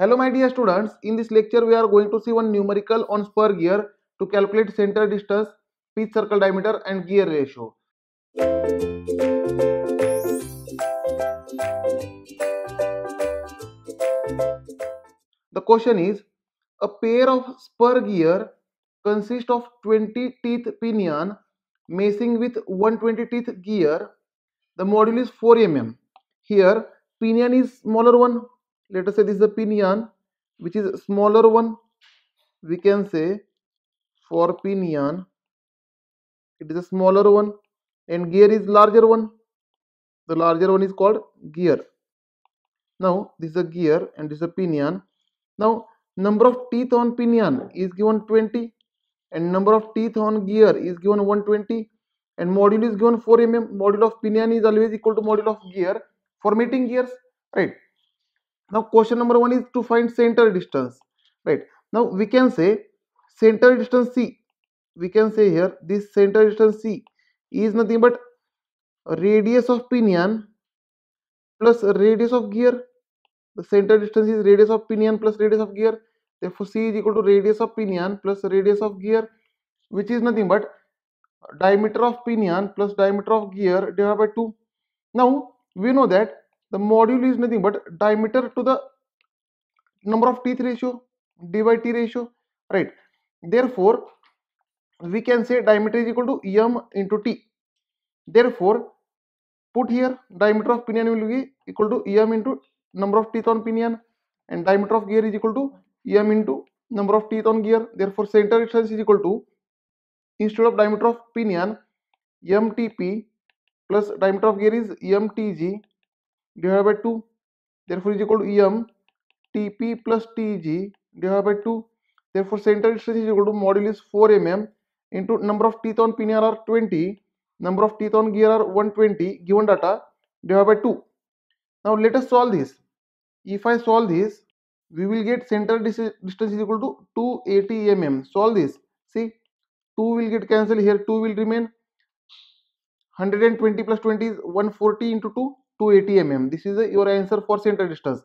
Hello my dear students, in this lecture we are going to see one numerical on spur gear to calculate center distance, pitch circle diameter and gear ratio. The question is, a pair of spur gear consists of 20 teeth pinion meshing with 120 teeth gear. The module is 4 mm. Here pinion is smaller one. Let us say this is the pinion which is smaller one. We can say for pinion it is a smaller one and gear is larger one. The larger one is called gear. Now this is a gear and this is a pinion. Now number of teeth on pinion is given 20 and number of teeth on gear is given 120 and module is given 4 mm module of pinion is always equal to module of gear for meeting gears right now question number one is to find center distance right? Now we can say center distance c. We can say here this center distance c is nothing but radius of pinion plus radius of gear. The center distance is radius of pinion plus radius of gear. Therefore c is equal to radius of pinion plus radius of gear which is nothing but diameter of pinion plus diameter of gear divided by 2 now we know that the module is nothing but diameter to the number of teeth ratio d by t ratio right? Therefore we can say diameter is equal to m into t. Therefore put here diameter of pinion will be equal to m into number of teeth on pinion and diameter of gear is equal to m into number of teeth on gear. Therefore center distance is equal to instead of diameter of pinion mtp plus diameter of gear is mtg divided by 2 therefore is equal to m tp plus tg divided by 2 therefore center distance is equal to modulus 4 mm into number of teeth on pinion are 20 number of teeth on gear are 120 given data divided by 2 now let us solve this if i solve this we will get center distance is equal to 280 mm solve this see 2 will get cancelled here 2 will remain 120 plus 20 is 140 into 2 280 mm this is the, your answer for center distance.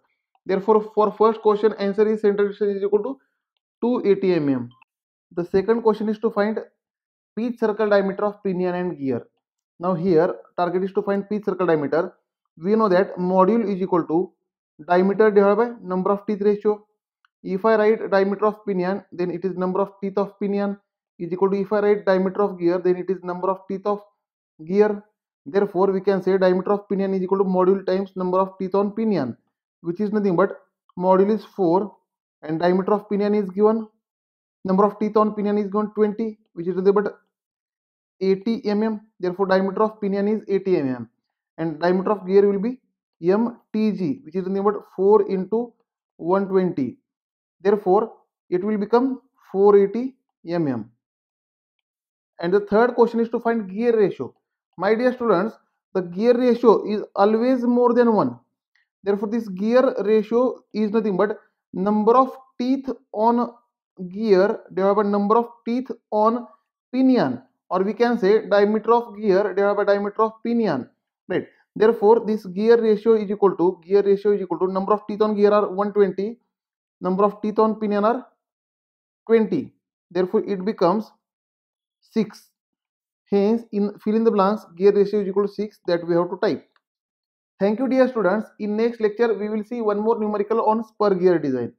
Therefore for first question answer is center distance is equal to 280 mm the second question is to find pitch circle diameter of pinion and gear. Now here target is to find pitch circle diameter. We know that module is equal to diameter divided by number of teeth ratio. If i write diameter of pinion then it is number of teeth of pinion is equal to if I write diameter of gear then it is number of teeth of gear therefore we can say diameter of pinion is equal to module times number of teeth on pinion which is nothing but module is 4 and diameter of pinion is given. Number of teeth on pinion is given 20 which is nothing but 80 mm therefore diameter of pinion is 80 mm and diameter of gear will be mtg which is nothing but 4 into 120 therefore it will become 480 mm and the third question is to find gear ratio my dear students the gear ratio is always more than 1 therefore this gear ratio is nothing but number of teeth on gear divided by number of teeth on pinion or we can say diameter of gear divided by diameter of pinion right? Therefore this gear ratio is equal to gear ratio is equal to number of teeth on gear are 120 number of teeth on pinion are 20 therefore it becomes 6 hence in fill in the blanks gear ratio is equal to 6 that we have to type. Thank you dear students. In next lecture we will see one more numerical on spur gear design